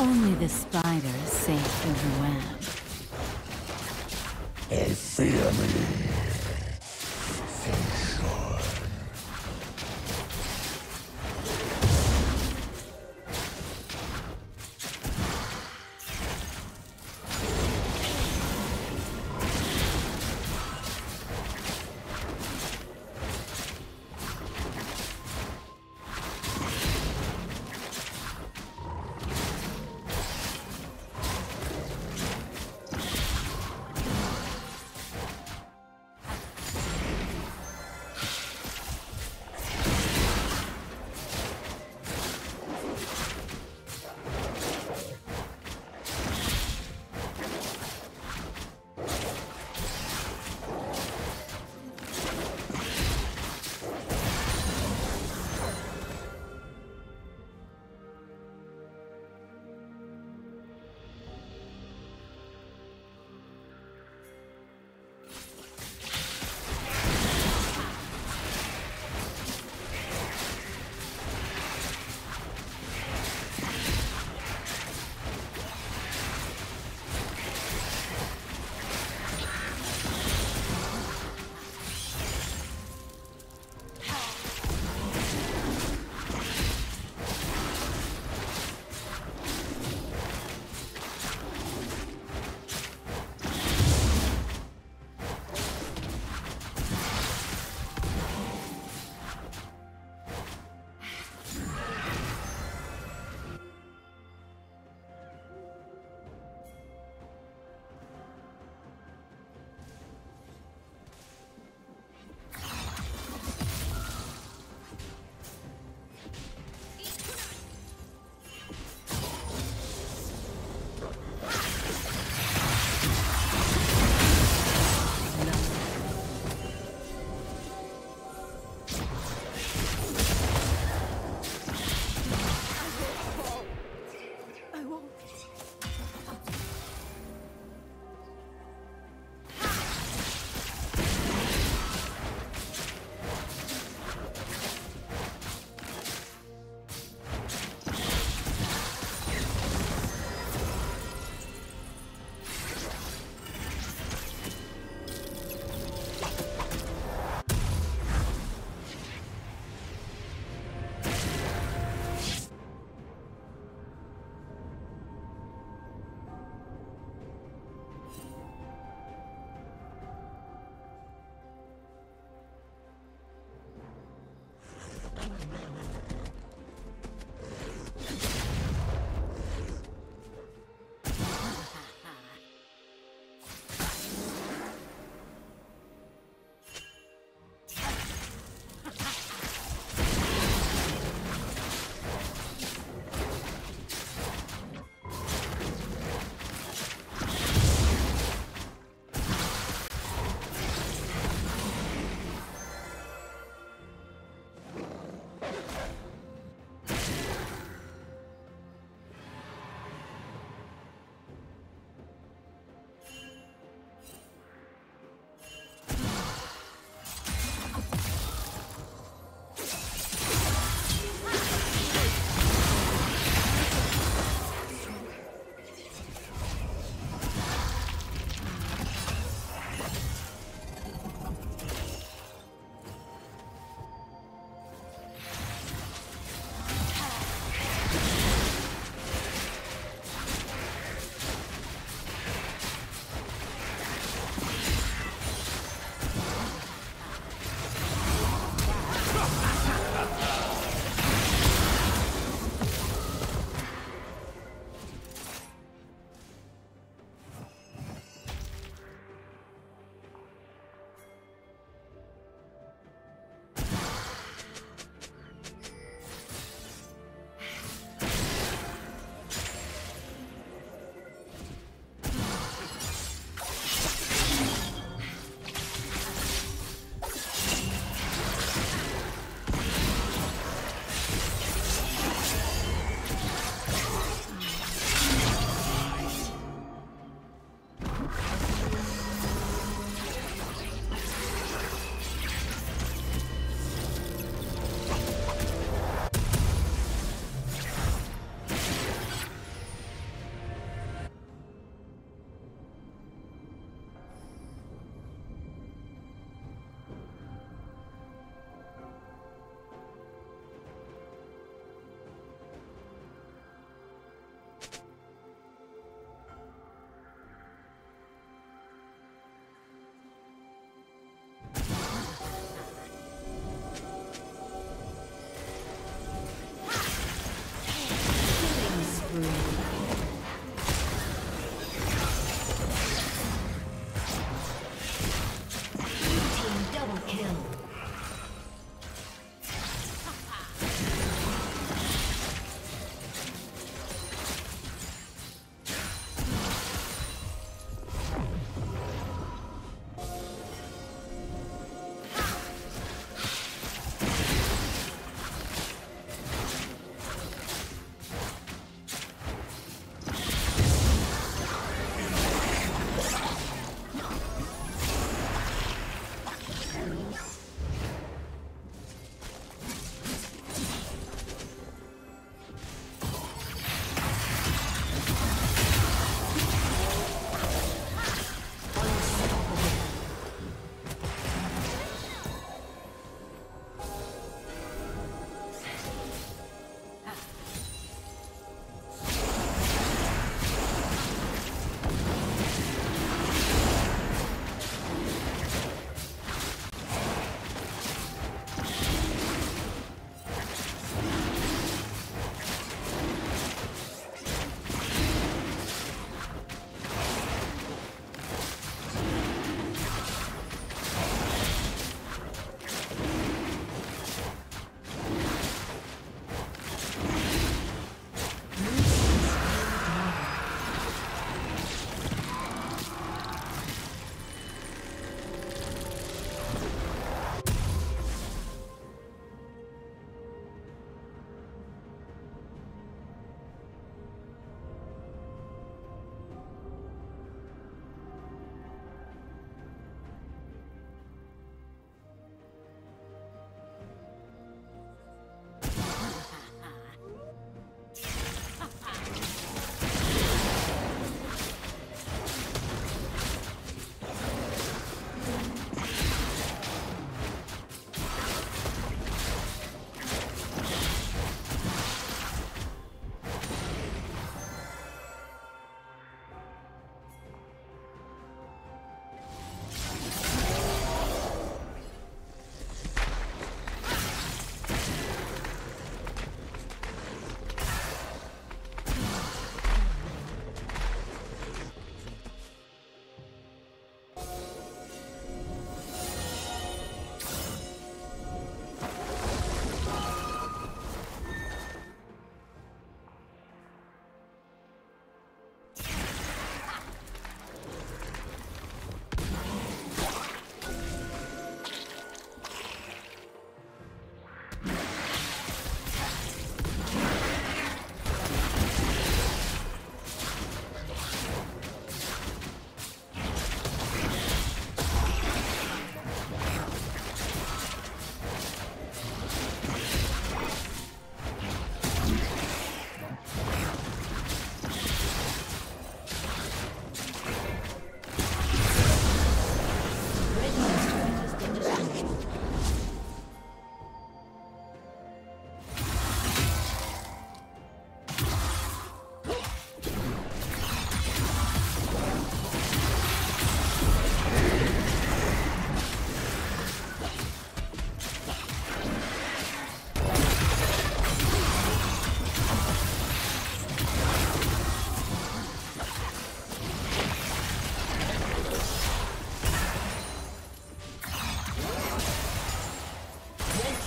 Only the spider is safe through the web. Fear me.